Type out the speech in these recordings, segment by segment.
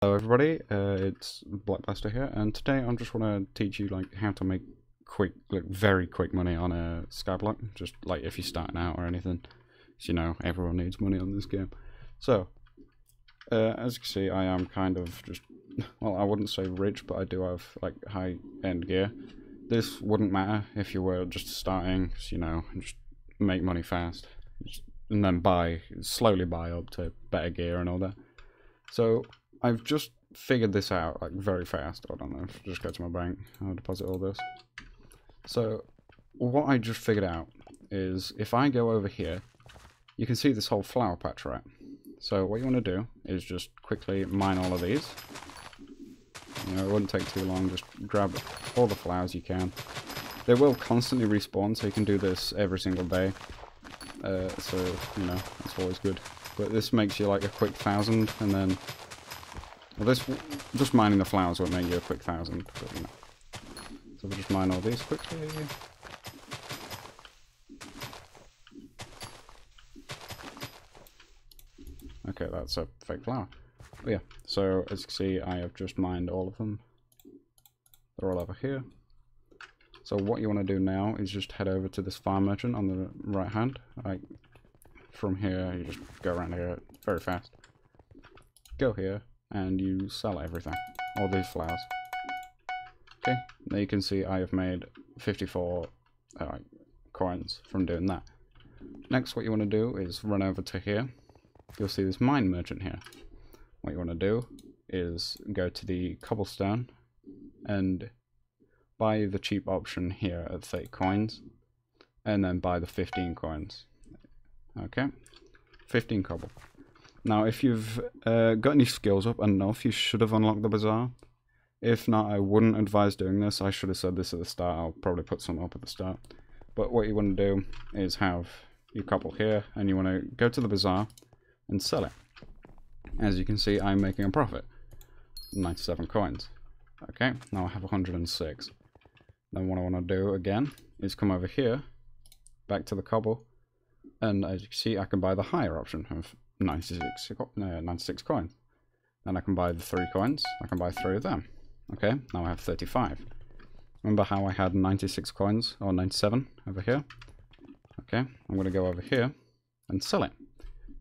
Hello everybody, uh, it's Block Blaster here, and today I just want to teach you like how to make quick, like very quick money on a Skyblock, just like if you're starting out or anything. As you know, everyone needs money on this game. So, uh, as you can see, I am kind of just, well, I wouldn't say rich, but I do have like high-end gear. This wouldn't matter if you were just starting, you know, just make money fast, just, and then buy, slowly buy up to better gear and all that. So, I've just figured this out like very fast. I don't know. Just go to my bank. I'll deposit all this. So what I just figured out is if I go over here, you can see this whole flower patch, right? So what you want to do is just quickly mine all of these. You know, it wouldn't take too long. Just grab all the flowers you can. They will constantly respawn, so you can do this every single day. Uh, so, you know, it's always good. But this makes you like a quick thousand, and then well, this just mining the flowers won't make you a quick thousand, but you know. So we'll just mine all these quickly. Okay, that's a fake flower. But yeah, so as you can see, I have just mined all of them. They're all over here. So what you want to do now is just head over to this farm merchant on the right hand. Like from here, you just go around here very fast. Go here, and you sell everything, all these flowers. Okay, now you can see I have made 54 uh, coins from doing that. Next, what you want to do is run over to here. You'll see this mine merchant here. What you want to do is go to the cobblestone and buy the cheap option here at 30 coins and then buy the 15 coins. Okay, 15 cobble. Now, if you've uh, got any skills up enough, you should have unlocked the bazaar. If not, I wouldn't advise doing this. I should have said this at the start. I'll probably put some up at the start. But what you want to do is have your cobble here, and you want to go to the bazaar and sell it. As you can see, I'm making a profit. 97 coins. Okay, now I have 106. Then what I want to do again is come over here, back to the cobble, and as you can see, I can buy the higher option of 96, no, 96 coins. Then I can buy the three coins. I can buy three of them. Okay, now I have 35. Remember how I had 96 coins, or 97 over here? Okay, I'm going to go over here and sell it.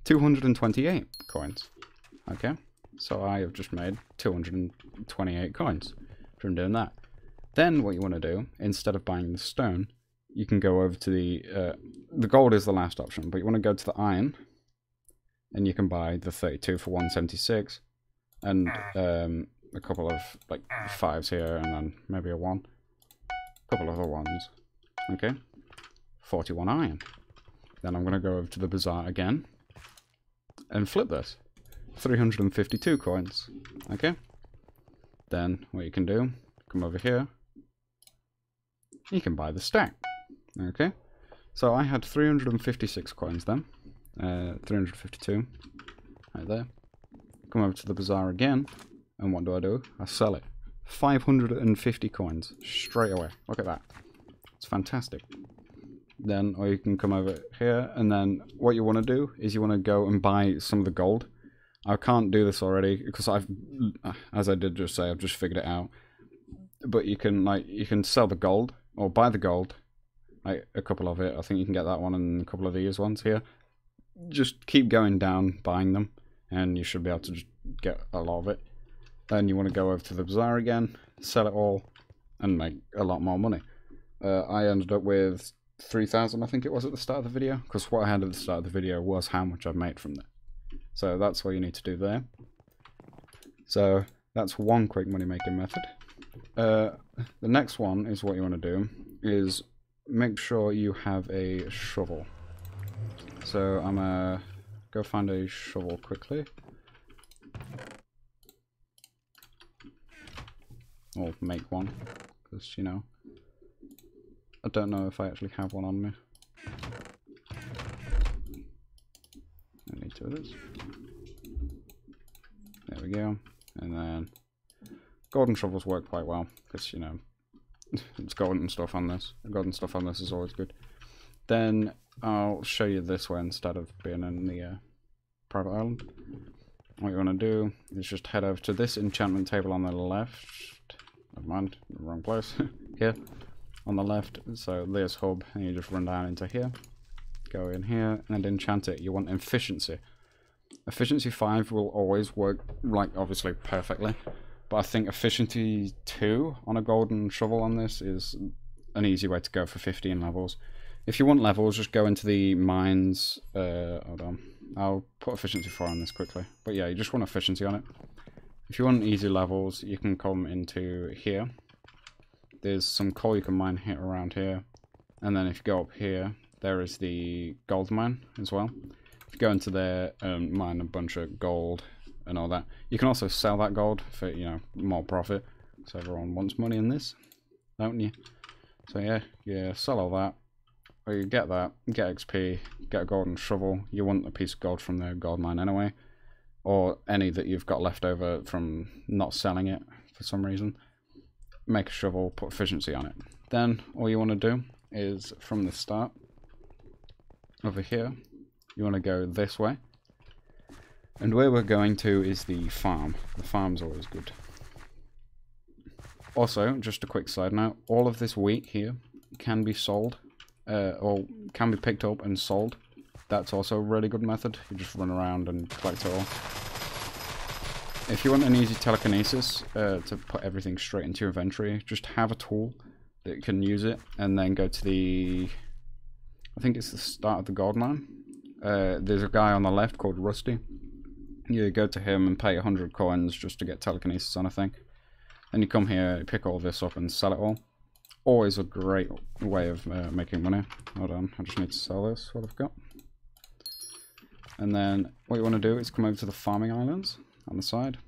228 coins. Okay, so I have just made 228 coins from doing that. Then what you want to do, instead of buying the stone, you can go over to the... Uh, the gold is the last option, but you want to go to the iron, and you can buy the 32 for 176 and um, a couple of like fives here and then maybe a one. A couple other ones. Okay. 41 iron. Then I'm gonna go over to the bazaar again and flip this. 352 coins. Okay. Then what you can do come over here. You can buy the stack. Okay. So I had 356 coins then uh, 352 right there. Come over to the bazaar again. And what do I do? I sell it. 550 coins. Straight away. Look at that. It's fantastic. Then or you can come over here. And then what you want to do is you want to go and buy some of the gold. I can't do this already because I've as I did just say I've just figured it out. But you can like you can sell the gold or buy the gold like a couple of it. I think you can get that one and a couple of these ones here just keep going down, buying them, and you should be able to get a lot of it. Then you want to go over to the bazaar again, sell it all, and make a lot more money. Uh, I ended up with 3,000, I think it was at the start of the video, because what I had at the start of the video was how much I've made from that. So that's what you need to do there. So that's one quick money making method. Uh, the next one is what you want to do is make sure you have a shovel. So I'm gonna go find a shovel quickly. Or make one, because, you know, I don't know if I actually have one on me. I need two of this. There we go. And then golden shovels work quite well, because, you know, it's golden stuff on this. Golden stuff on this is always good. Then I'll show you this way instead of being in the uh, private island. what you want to do is just head over to this enchantment table on the left. Never mind, wrong place. here, on the left. So this hub, and you just run down into here. Go in here and enchant it. You want efficiency. Efficiency 5 will always work, like, obviously perfectly. But I think efficiency 2 on a golden shovel on this is an easy way to go for 15 levels. If you want levels, just go into the mines. Uh, hold on. I'll put efficiency 4 on this quickly. But yeah, you just want efficiency on it. If you want easy levels, you can come into here. There's some coal you can mine here around here. And then if you go up here, there is the gold mine as well. If you go into there and mine a bunch of gold and all that. You can also sell that gold for, you know, more profit. So everyone wants money in this, don't you? So yeah, yeah, sell all that. You get that, get XP, get a golden shovel. You want a piece of gold from the gold mine anyway. Or any that you've got left over from not selling it for some reason. Make a shovel, put efficiency on it. Then all you want to do is from the start, over here, you want to go this way. And where we're going to is the farm. The farm's always good. Also, just a quick side note, all of this wheat here can be sold, uh, or can be picked up and sold. That's also a really good method. You just run around and collect it all. If you want an easy telekinesis uh, to put everything straight into your inventory, just have a tool that can use it, and then go to the... I think it's the start of the gold mine. Uh, there's a guy on the left called Rusty. You go to him and pay 100 coins just to get telekinesis on a thing. Then you come here, pick all this up and sell it all. Always a great way of uh, making money. Hold on, I just need to sell this, what I've got. And then what you want to do is come over to the farming islands on the side.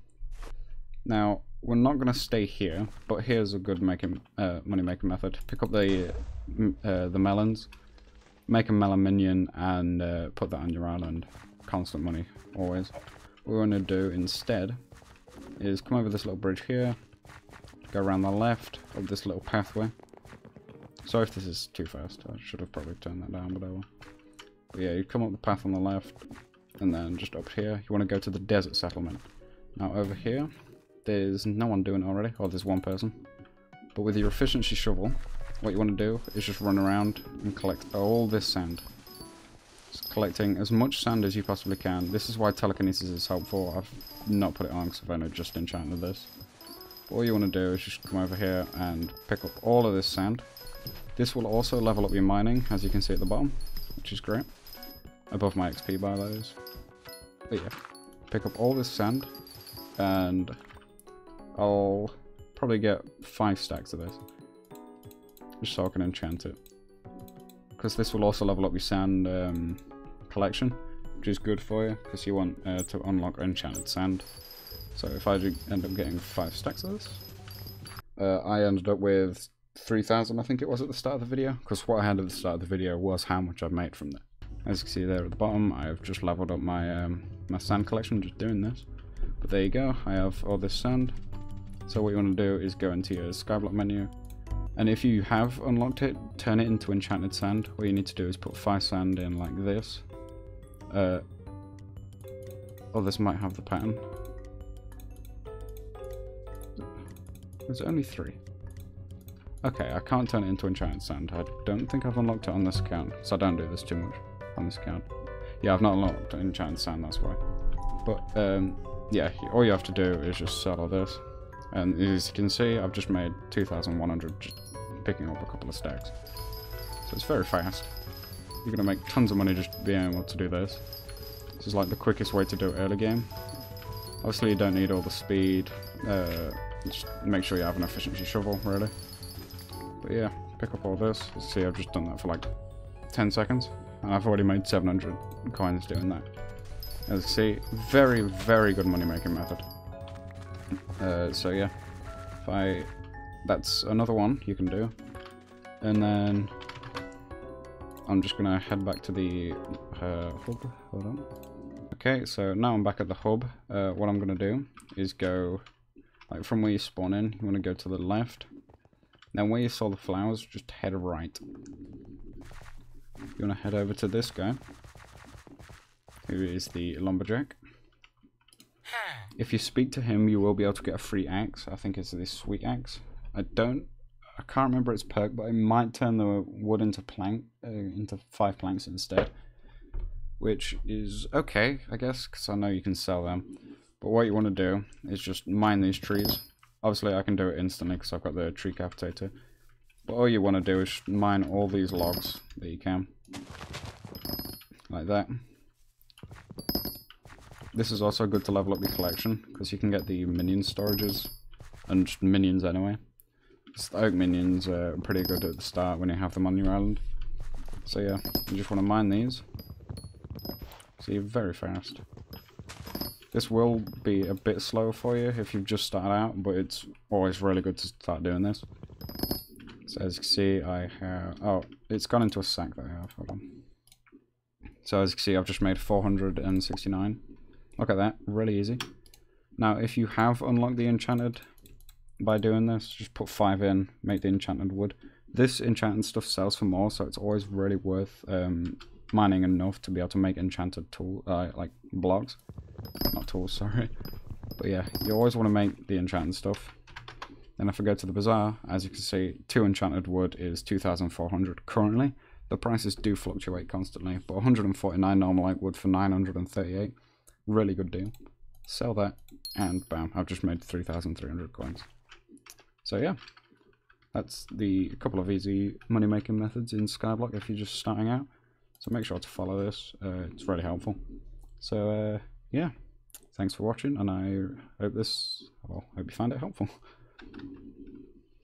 Now, we're not going to stay here, but here's a good making uh, money making method. Pick up the uh, the melons, make a melon minion, and uh, put that on your island. Constant money, always. What we want to do instead is come over this little bridge here, go around the left of this little pathway. Sorry if this is too fast, I should have probably turned that down, but I will. But yeah, you come up the path on the left, and then just up here, you want to go to the desert settlement. Now over here, there's no one doing it already, or there's one person. But with your efficiency shovel, what you want to do is just run around and collect all this sand. Just collecting as much sand as you possibly can. This is why telekinesis is helpful. I've not put it on because I've only just enchanted this. But all you want to do is just come over here and pick up all of this sand. This will also level up your mining, as you can see at the bottom, which is great. Above my XP bar, that is. But yeah, pick up all this sand, and I'll probably get five stacks of this. Just so I can enchant it. Because this will also level up your sand um, collection, which is good for you, because you want uh, to unlock enchanted sand. So if I do end up getting five stacks of this, uh, I ended up with 3,000 I think it was at the start of the video, because what I had at the start of the video was how much I've made from that. As you can see there at the bottom, I've just leveled up my, um, my sand collection just doing this. But there you go, I have all this sand. So what you want to do is go into your skyblock menu, and if you have unlocked it, turn it into enchanted sand. What you need to do is put 5 sand in like this. Uh, oh, this might have the pattern. There's only 3. Okay, I can't turn it into enchanted sand. I don't think I've unlocked it on this account, so I don't do this too much on this account. Yeah, I've not unlocked enchanted sand, that's why. But, um, yeah, all you have to do is just sell all this. And as you can see, I've just made 2,100 just picking up a couple of stacks. So it's very fast. You're going to make tons of money just being able to do this. This is like the quickest way to do it early game. Obviously you don't need all the speed. Uh, just make sure you have an efficiency shovel, really. But yeah, pick up all this. See, I've just done that for like 10 seconds. And I've already made 700 coins doing that. As you see, very, very good money making method. Uh, so yeah, if I, that's another one you can do. And then I'm just gonna head back to the uh, hub. Hold on. Okay, so now I'm back at the hub. Uh, what I'm gonna do is go, like from where you spawn in, you wanna go to the left. Then where you saw the flowers, just head right. You wanna head over to this guy, who is the lumberjack. If you speak to him, you will be able to get a free axe. I think it's this sweet axe. I don't, I can't remember its perk, but it might turn the wood into plank, uh, into five planks instead. Which is okay, I guess, because I know you can sell them. But what you want to do is just mine these trees. Obviously, I can do it instantly because I've got the Treecapitator. But all you want to do is mine all these logs that you can. Like that. This is also good to level up your collection, because you can get the minion storages, and minions anyway. Oak minions are pretty good at the start when you have them on your island. So yeah, you just want to mine these. See, very fast. This will be a bit slow for you if you've just started out, but it's always really good to start doing this. So as you can see, I have... Oh, it's gone into a sack that I have. Hold on. So as you can see, I've just made 469. Look at that. Really easy. Now, if you have unlocked the enchanted by doing this, just put 5 in, make the enchanted wood. This enchanted stuff sells for more, so it's always really worth um, mining enough to be able to make enchanted tool, uh, like blocks. Not tools, sorry. But yeah, you always want to make the enchanted stuff. Then if I go to the bazaar, as you can see, 2 enchanted wood is 2,400 currently. The prices do fluctuate constantly, but 149 normal wood for 938. Really good deal. Sell that, and bam, I've just made 3,300 coins. So yeah, that's the couple of easy money making methods in Skyblock if you're just starting out. So make sure to follow this, uh, it's really helpful. So uh, yeah, thanks for watching, and I hope this, well, hope you found it helpful.